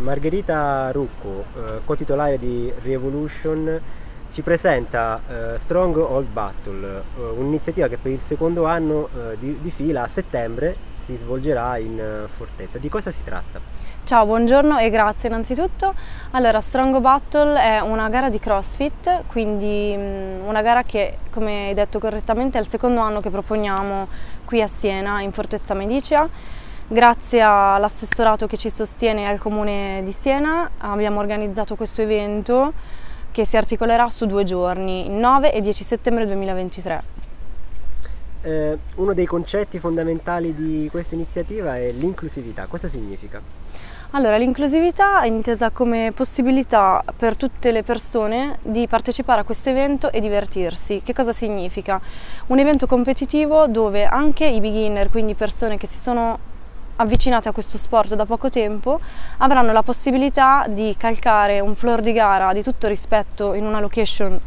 Margherita Rucco, eh, co-titolare di Revolution, ci presenta eh, Strong Old Battle, eh, un'iniziativa che per il secondo anno eh, di, di, fila a settembre si svolgerà in eh, Fortezza. Di cosa si tratta? Ciao, buongiorno e grazie innanzitutto. Allora, Strong Battle è una gara di CrossFit, quindi mm, una gara che, come hai detto correttamente, è il secondo anno che proponiamo qui a Siena, in Fortezza Medicea. Grazie all'assessorato che ci sostiene e al Comune di Siena abbiamo organizzato questo evento che si articolerà su due giorni, il 9 e 10 settembre 2023. Eh, uno dei concetti fondamentali di questa iniziativa è l'inclusività. Cosa significa? Allora, l'inclusività è intesa come possibilità per tutte le persone di partecipare a questo evento e divertirsi. Che cosa significa? Un evento competitivo dove anche i beginner, quindi persone che si sono avvicinate a questo sport da poco tempo avranno la possibilità di calcare un floor di gara di tutto rispetto in una location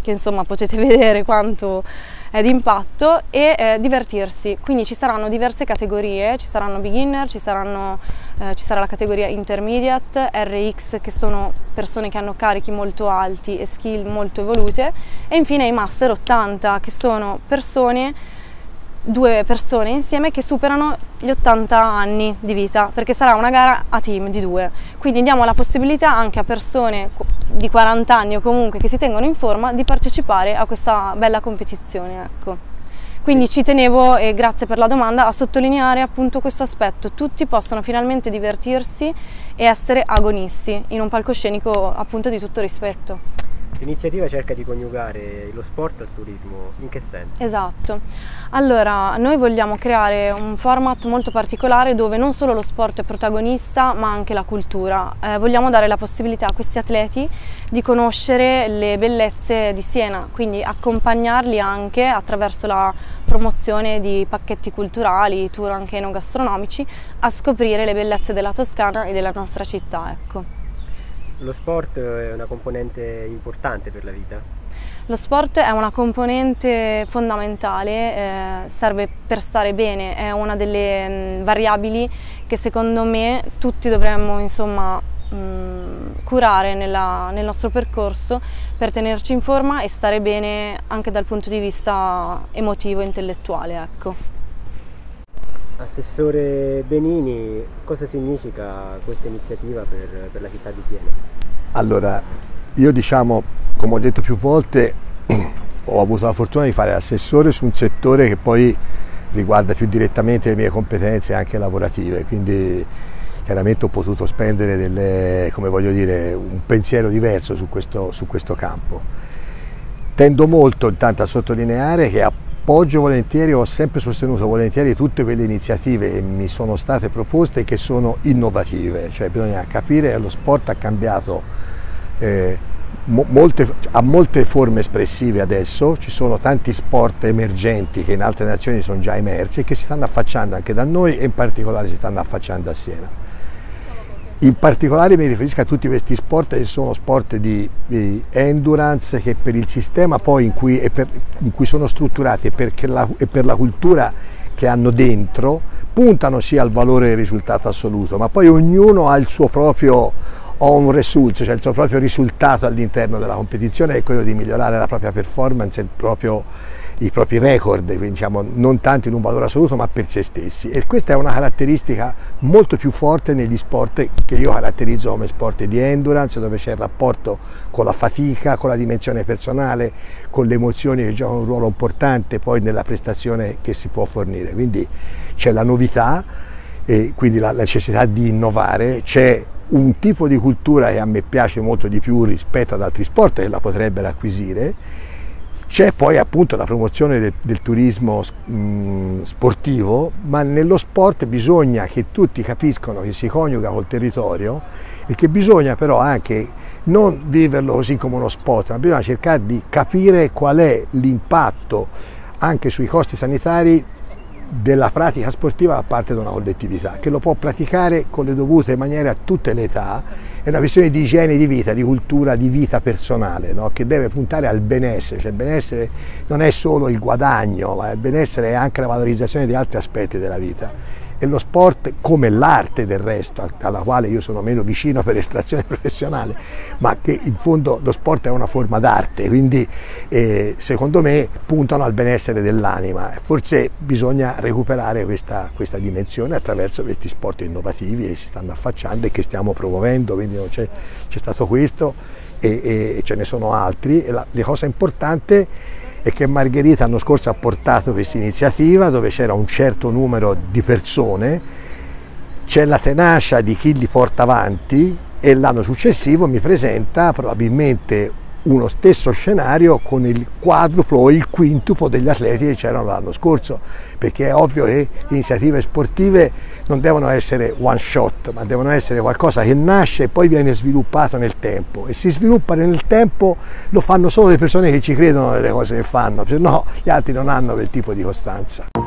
che insomma potete vedere quanto è d'impatto e eh, divertirsi. Quindi ci saranno diverse categorie, ci saranno beginner, ci, saranno, eh, ci sarà la categoria intermediate, RX che sono persone che hanno carichi molto alti e skill molto evolute e infine i master 80 che sono persone due persone insieme che superano gli 80 anni di vita perché sarà una gara a team di due. Quindi diamo la possibilità anche a persone di 40 anni o comunque che si tengono in forma di partecipare a questa bella competizione ecco. quindi ci tenevo e grazie per la domanda a sottolineare appunto questo aspetto. Tutti possono finalmente divertirsi e essere agonisti in un palcoscenico appunto di tutto rispetto L'iniziativa cerca di coniugare lo sport al turismo, in che senso? Esatto, allora noi vogliamo creare un format molto particolare dove non solo lo sport è protagonista ma anche la cultura. Eh, vogliamo dare la possibilità a questi atleti di conoscere le bellezze di Siena, quindi accompagnarli anche attraverso la promozione di pacchetti culturali, tour anche enogastronomici, a scoprire le bellezze della Toscana e della nostra città. Ecco. Lo sport è una componente importante per la vita? Lo sport è una componente fondamentale, eh, serve per stare bene, è una delle mh, mm, variabili che secondo me tutti dovremmo insomma, mh, mm, curare nella, nel nostro percorso per tenerci in forma e stare bene anche dal punto di vista emotivo e intellettuale. Ecco. Assessore Benini, cosa significa questa iniziativa per, per la città di Siena? Allora, io diciamo, come ho detto più volte, ho avuto la fortuna di fare assessore su un settore che poi riguarda più direttamente le mie competenze anche lavorative, quindi chiaramente ho potuto spendere delle, dire, un pensiero diverso su questo, su questo campo. Tendo molto intanto a sottolineare che appoggio volentieri, ho sempre sostenuto volentieri tutte quelle iniziative che mi sono state proposte che sono innovative, cioè bisogna capire che lo sport ha cambiato eh, molte, ha molte forme espressive adesso, ci sono tanti sport emergenti che in altre nazioni sono già emersi e che si stanno affacciando anche da noi e in particolare si stanno affacciando a Siena. In particolare mi riferisco a tutti questi sport che sono sport di, di endurance che per il sistema in cui, per, in cui sono strutturati e, la, e per la cultura che hanno dentro puntano sia al valore del risultato assoluto, ma poi ognuno ha il suo proprio on result, cioè il suo proprio risultato all'interno della competizione è quello di migliorare la propria performance, proprio i propri record, quindi diciamo, non tanto in un valore assoluto ma per se stessi. E questa è una caratteristica molto più forte negli sport che io caratterizzo come sport di endurance dove c'è il rapporto con la fatica, con la dimensione personale, con le emozioni che giocano un ruolo importante poi nella prestazione che si può fornire, quindi c'è la novità e quindi la necessità di innovare, c'è un tipo di cultura che a me piace molto di più rispetto ad altri sport che la potrebbero acquisire. C'è poi appunto la promozione del, del turismo mh, sportivo, ma nello sport bisogna che tutti capiscano che si coniuga col territorio e che bisogna però anche non viverlo così come uno sport, ma bisogna cercare di capire qual è l'impatto anche sui costi sanitari della pratica sportiva da parte di una collettività, che lo può praticare con le dovute maniere a tutte le età, è una questione di igiene di vita, di cultura di vita personale, no? che deve puntare al benessere, cioè il benessere non è solo il guadagno, ma il benessere è anche la valorizzazione di altri aspetti della vita e lo sport come l'arte del resto, alla quale io sono meno vicino per estrazione professionale, ma che in fondo lo sport è una forma d'arte, quindi eh, secondo me puntano al benessere dell'anima. Forse bisogna recuperare questa, questa, dimensione attraverso questi sport innovativi che si stanno affacciando e che stiamo promuovendo, quindi c'è, c'è stato questo e, e, ce ne sono altri. E la, la cosa importante è che Margherita l'anno scorso ha portato questa iniziativa dove c'era un certo numero di persone, c'è la tenacia di chi li porta avanti e l'anno successivo mi presenta probabilmente uno stesso scenario con il quadruplo o il quintuplo degli atleti che c'erano l'anno scorso, perché è ovvio che le iniziative sportive non devono essere one shot, ma devono essere qualcosa che nasce e poi viene sviluppato nel tempo e si sviluppa nel tempo lo fanno solo le persone che ci credono nelle cose che fanno, se no gli altri non hanno quel tipo di costanza.